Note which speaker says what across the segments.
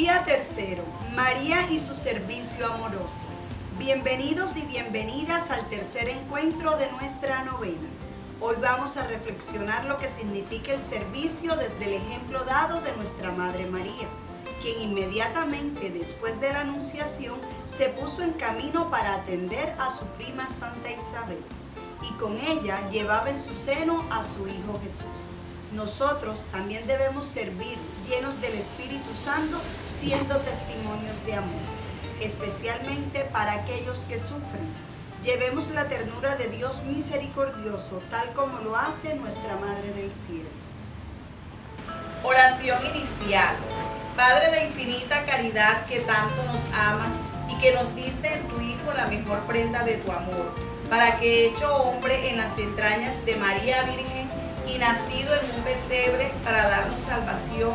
Speaker 1: Día tercero, María y su servicio amoroso. Bienvenidos y bienvenidas al tercer encuentro de nuestra novena. Hoy vamos a reflexionar lo que significa el servicio desde el ejemplo dado de nuestra Madre María, quien inmediatamente después de la Anunciación se puso en camino para atender a su prima Santa Isabel y con ella llevaba en su seno a su Hijo Jesús. Nosotros también debemos servir llenos del Espíritu Santo, siendo testimonios de amor, especialmente para aquellos que sufren. Llevemos la ternura de Dios misericordioso, tal como lo hace nuestra Madre del Cielo.
Speaker 2: Oración inicial. Padre de infinita caridad que tanto nos amas y que nos diste en tu Hijo la mejor prenda de tu amor, para que hecho hombre en las entrañas de María Virgen y nacido en un pesebre para darnos salvación,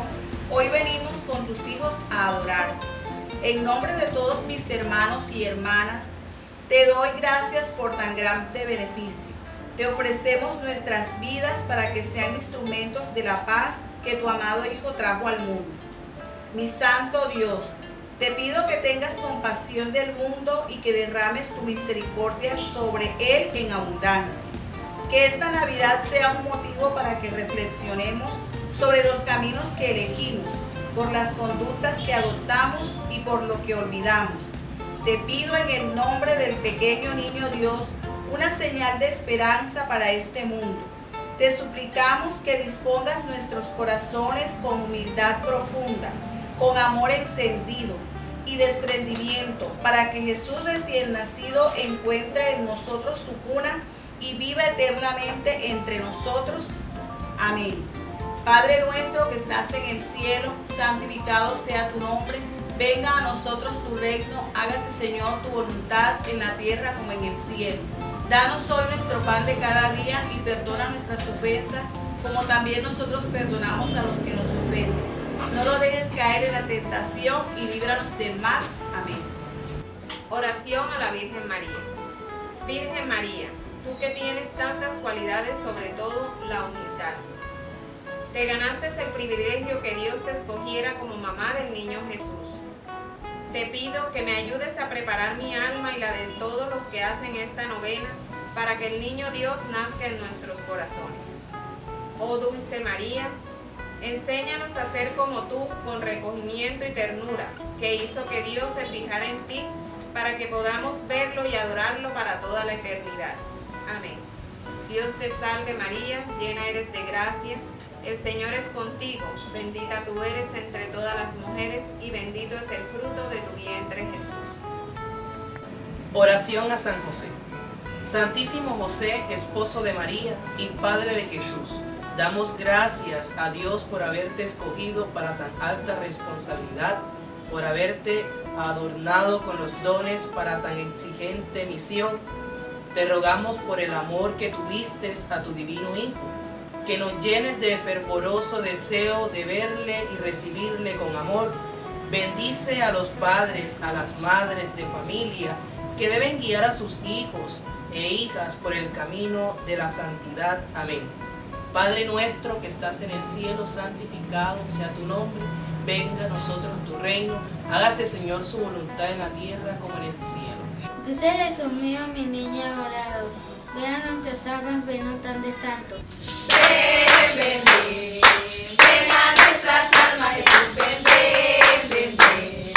Speaker 2: hoy venimos con tus hijos a adorar. En nombre de todos mis hermanos y hermanas, te doy gracias por tan grande beneficio. Te ofrecemos nuestras vidas para que sean instrumentos de la paz que tu amado Hijo trajo al mundo. Mi Santo Dios, te pido que tengas compasión del mundo y que derrames tu misericordia sobre él en abundancia. Que esta Navidad sea un motivo para que reflexionemos sobre los caminos que elegimos, por las conductas que adoptamos y por lo que olvidamos. Te pido en el nombre del pequeño niño Dios una señal de esperanza para este mundo. Te suplicamos que dispongas nuestros corazones con humildad profunda, con amor encendido y desprendimiento, para que Jesús recién nacido encuentre en nosotros su cuna y viva eternamente entre nosotros. Amén. Padre nuestro que estás en el cielo, santificado sea tu nombre. Venga a nosotros tu reino, hágase Señor tu voluntad en la tierra como en el cielo. Danos hoy nuestro pan de cada día y perdona nuestras ofensas, como también nosotros perdonamos a los que nos ofenden. No lo dejes caer en la tentación y líbranos del mal. Amén.
Speaker 3: Oración a la Virgen María. Virgen María, tú que tienes tantas cualidades, sobre todo la humildad. Te ganaste el privilegio que Dios te escogiera como mamá del niño Jesús. Te pido que me ayudes a preparar mi alma y la de todos los que hacen esta novena para que el niño Dios nazca en nuestros corazones. Oh dulce María, enséñanos a ser como tú con recogimiento y ternura, que hizo que Dios se fijara en ti para que podamos verlo y adorarlo para toda la eternidad. Amén. Dios te salve María, llena eres de gracia, el Señor es contigo, bendita tú eres entre todas las mujeres y bendito es el fruto de tu vientre Jesús.
Speaker 4: Oración a San José. Santísimo José, esposo de María y Padre de Jesús, damos gracias a Dios por haberte escogido para tan alta responsabilidad, por haberte adornado con los dones para tan exigente misión. Te rogamos por el amor que tuviste a tu divino Hijo, que nos llenes de fervoroso deseo de verle y recibirle con amor. Bendice a los padres, a las madres de familia que deben guiar a sus hijos e hijas por el camino de la santidad. Amén. Padre nuestro que estás en el cielo, santificado sea tu nombre. Venga a nosotros tu reino. Hágase, Señor, su voluntad en la tierra como en el cielo.
Speaker 5: Dice Jesús mío, mi niña orado. Vean nuestras almas, no tan de tanto.
Speaker 2: Ven, ven, ven, ven a nuestras almas, Jesús, ven, ven, ven, ven.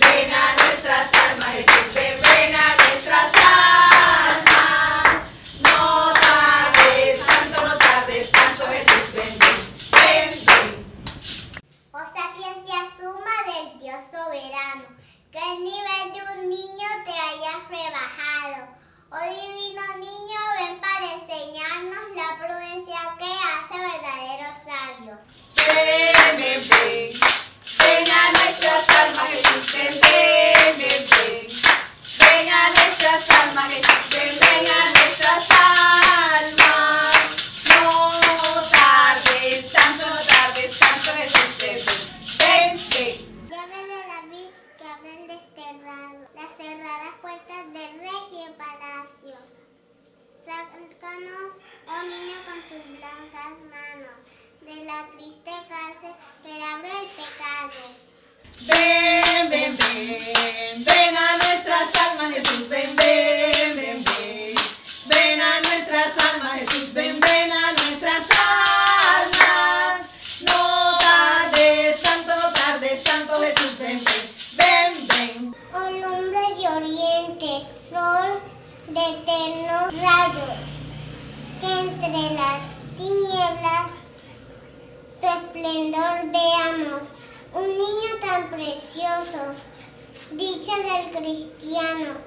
Speaker 2: Ven a nuestras almas, Jesús, ven, ven a
Speaker 6: puertas del regio palacio. Sácanos, oh niño, con tus blancas manos, de la triste cárcel que abre el pecado.
Speaker 2: Ven,
Speaker 5: ven, ven a nuestras almas, Jesús, ven, ven, ven, ven. Ven a nuestras almas, Jesús,
Speaker 6: rayos, que entre las tinieblas tu esplendor veamos. Un niño tan precioso, dicha del cristiano,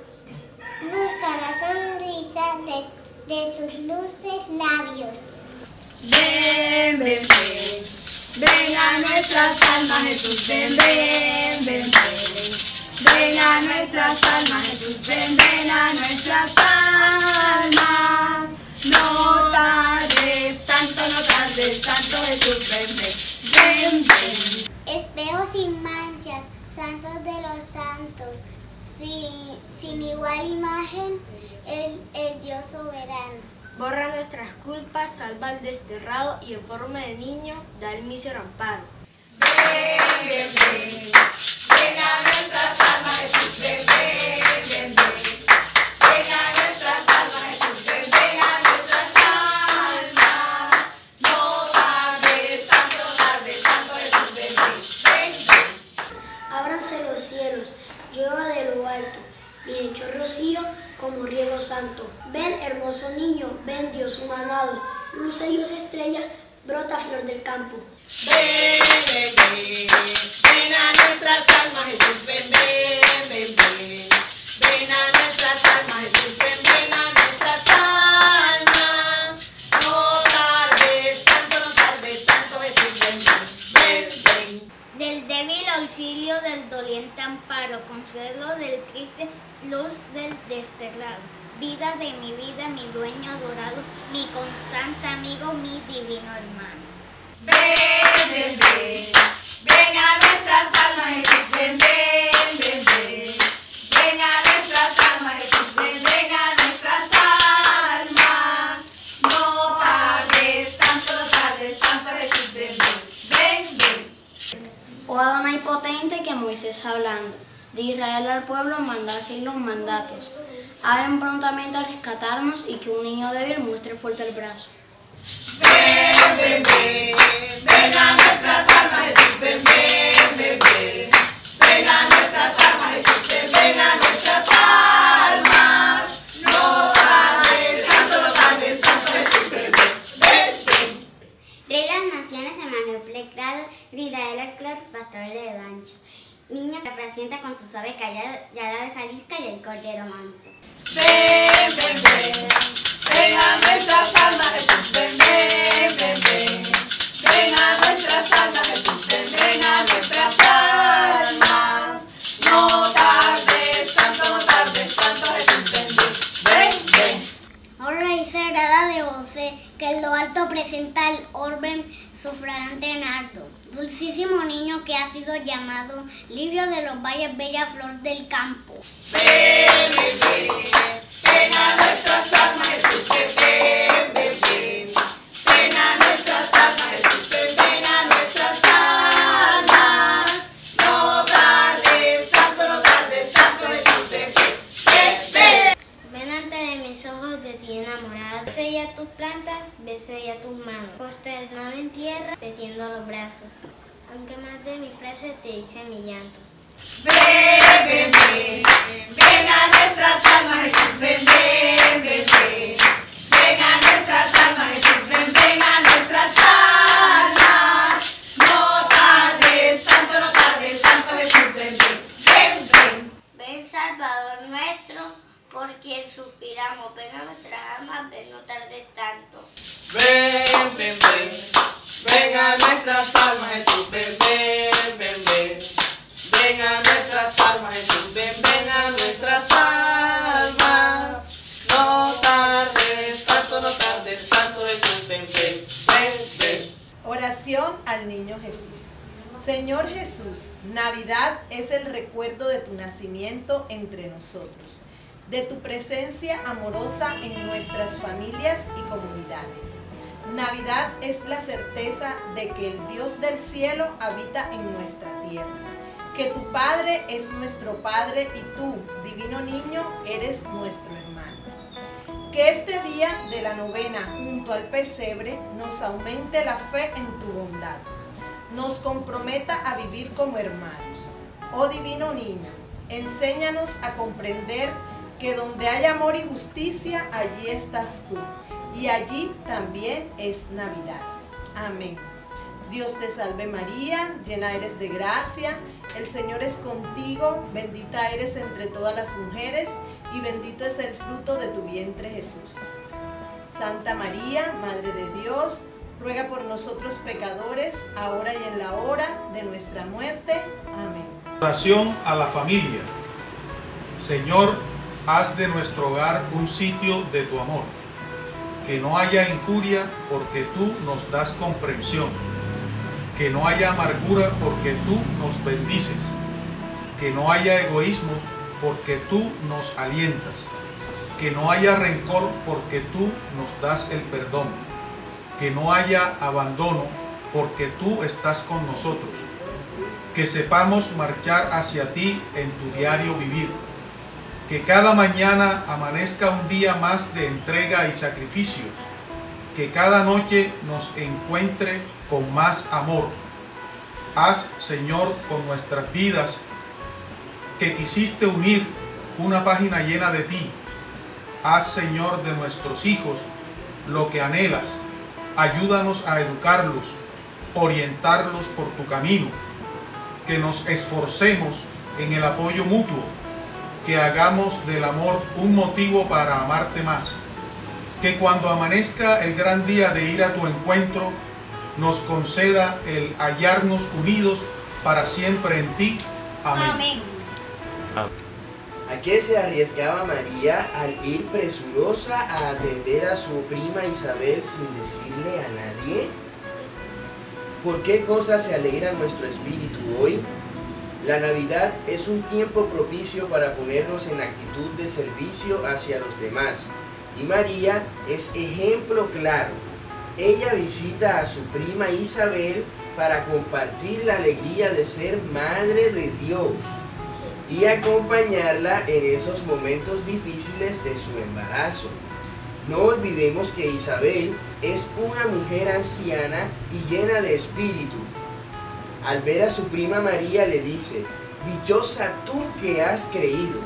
Speaker 6: busca la sonrisa de, de sus luces labios.
Speaker 5: Ven, ven, ven. Ven a nuestras almas, Jesús, ven, ven, ven, ven. Ven a nuestras almas, Jesús, ven, ven a nuestras almas. No tardes tanto, no tardes tanto, Jesús, ven, ven, ven, ven.
Speaker 6: Espejos sin manchas, santos de los santos, sin, sin igual imagen, el, el Dios soberano.
Speaker 7: Borra nuestras culpas, salva al desterrado y en forma de niño da el mísero amparo.
Speaker 5: Ven, ven, ven.
Speaker 8: Como riego santo. Ven, hermoso niño, ven, Dios humanado, luce Dios estrella, brota flor del campo.
Speaker 5: Ven, ven, ven. Ven a nuestras almas, Jesús, ven, ven, ven, ven. Ven a nuestras almas, Jesús, ven, ven a nuestras almas. No tardes tanto, no tardes tanto, Jesús, ven, ven, ven, ven.
Speaker 7: Del débil auxilio, del doliente amparo, consuelo del triste, luz del desterrado. Vida de mi vida, mi dueño adorado, mi constante amigo, mi divino hermano.
Speaker 5: Ven, ven, ven. Ven a nuestras almas, Jesús, ven, ven, ven, ven. Ven a nuestras almas, Jesús, ven, ven a nuestras almas. No tardes tanto, no tardes tanto, Jesús, ven, ven, ven.
Speaker 8: Oh Adonai potente que Moisés hablando, de Israel al pueblo mandaste los mandatos. Hagan prontamente a rescatarnos y que un niño débil muestre fuerte el brazo.
Speaker 5: Ven, ven, ven. Ven a nuestras almas, Jesús, ven, ven, ven, a nuestras almas, Jesús, ven, nuestras almas. No tardes tanto, no tardes tanto, Jesús, ven, ven, ven.
Speaker 6: Rey las naciones, Emanuel plecado, grita el alclor, pastor de rebancho. Niño que apacienta con su suave callado, ya la abeja lisca y el cordero manso.
Speaker 5: Ven, ven, ven. Ven a nuestras almas, Jesús, ven, ven, ven, ven. Ven a nuestras almas, Jesús, ven, ven a nuestras almas. No tardes tanto, no tardes tanto, Jesús, ven, ven.
Speaker 6: Oh Rey sagrada de voce, que en lo alto presenta el orbe su fragante nardo. Dulcísimo niño que ha sido llamado Livio de los valles, bella flor del campo.
Speaker 5: Ven, ven, ven. Ven a nuestras almas, Jesús, ven, ven, ven, ven. A nuestras almas, ven, ven a nuestras almas. No tardes tanto, no tardes Jesús, ven, ven, ven, ven.
Speaker 7: Ante mis ojos de ti enamorada. Sella tus plantas, besella tus manos. Posternado en tierra, te tiendo los brazos. Aunque más de mi frase te dice mi llanto.
Speaker 5: Ven, ven, ven. Ven a nuestras almas, Jesús, ven, ven, ven, ven. Nuestras almas, Jesús, ven, ven a nuestras almas. No tardes tanto, no tardes tanto, Jesús, ven, ven, ven, ven.
Speaker 7: Ven Salvador nuestro, por quien suspiramos. Ven a nuestra alma, ven no tardes tanto.
Speaker 4: Ven, ven, ven.
Speaker 5: Al niño Jesús. Señor Jesús, Navidad es el recuerdo de tu nacimiento entre nosotros, de tu presencia amorosa en nuestras familias y comunidades. Navidad es la certeza de que el Dios del cielo habita en nuestra tierra,
Speaker 9: que tu Padre es nuestro Padre y tú, divino niño, eres nuestro hermano. Que este día de la novena junto al pesebre nos aumente la fe en tu bondad, nos comprometa a vivir como hermanos. Oh divino niño, enséñanos a comprender que donde hay amor y justicia, allí estás tú. Y allí también es Navidad. Amén. Dios te salve María, llena eres de gracia, el Señor es contigo, bendita eres entre todas las mujeres y bendito es el fruto de tu vientre Jesús. Santa María, Madre de Dios, ruega por nosotros pecadores, ahora y en la hora de nuestra muerte. Amén.
Speaker 10: Oración a la familia. Señor, haz de nuestro hogar un sitio de tu amor. Que no haya injuria porque tú nos das comprensión. Que no haya amargura porque tú nos bendices. Que no haya egoísmo porque tú nos alientas. Que no haya rencor porque tú nos das el perdón. Que no haya abandono porque tú estás con nosotros. Que sepamos marchar hacia ti en tu diario vivir que cada mañana amanezca un día más de entrega y sacrificio. Que cada noche nos encuentre con más amor. Haz, Señor, con nuestras vidas que quisiste unir una página llena de ti. Haz, Señor, de nuestros hijos lo que anhelas. Ayúdanos a educarlos, orientarlos por tu camino. Que nos esforcemos en el apoyo mutuo que hagamos del amor un motivo para amarte más. Que cuando amanezca el gran día de ir a tu encuentro, nos conceda el hallarnos unidos para siempre en ti. Amén.
Speaker 11: ¿A qué se arriesgaba María al ir presurosa a atender a su prima Isabel sin decirle a nadie? ¿Por qué cosa se alegra nuestro espíritu hoy? La Navidad es un tiempo propicio para ponernos en actitud de servicio hacia los demás. Y María es ejemplo claro. Ella visita a su prima Isabel para compartir la alegría de ser madre de Dios y acompañarla en esos momentos difíciles de su embarazo. No olvidemos que Isabel es una mujer anciana y llena de espíritu. Al ver a su prima María le dice, dichosa tú que has creído.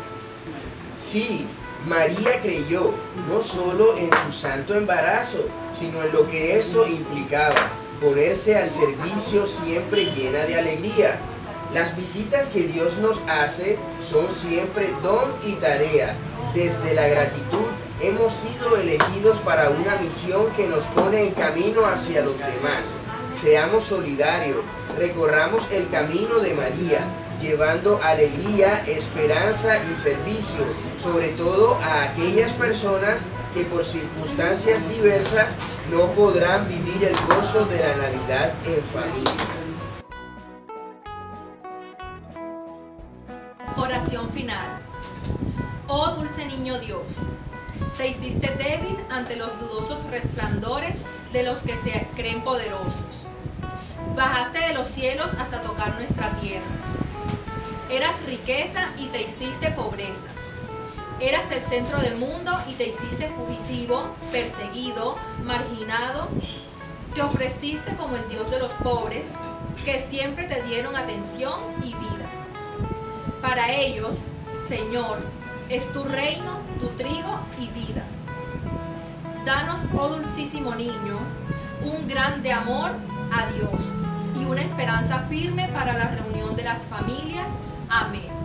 Speaker 11: Sí, María creyó no solo en su santo embarazo, sino en lo que eso implicaba, ponerse al servicio siempre llena de alegría. Las visitas que Dios nos hace son siempre don y tarea. Desde la gratitud hemos sido elegidos para una misión que nos pone en camino hacia los demás. Seamos solidarios, recorramos el camino de María, llevando alegría, esperanza y servicio, sobre todo a aquellas personas que por circunstancias diversas no podrán vivir el gozo de la Navidad en familia.
Speaker 12: Oración final. Oh dulce niño Dios, te hiciste débil ante los dudosos resplandores de los que se creen poderosos. Bajaste de los cielos hasta tocar nuestra tierra. Eras riqueza y te hiciste pobreza. Eras el centro del mundo y te hiciste fugitivo, perseguido, marginado. Te ofreciste como el Dios de los pobres, que siempre te dieron atención y vida. Para ellos, Señor, es tu reino, tu trigo y vida. Danos, oh dulcísimo niño, un grande amor a Dios y una esperanza firme para la reunión de las familias. Amén.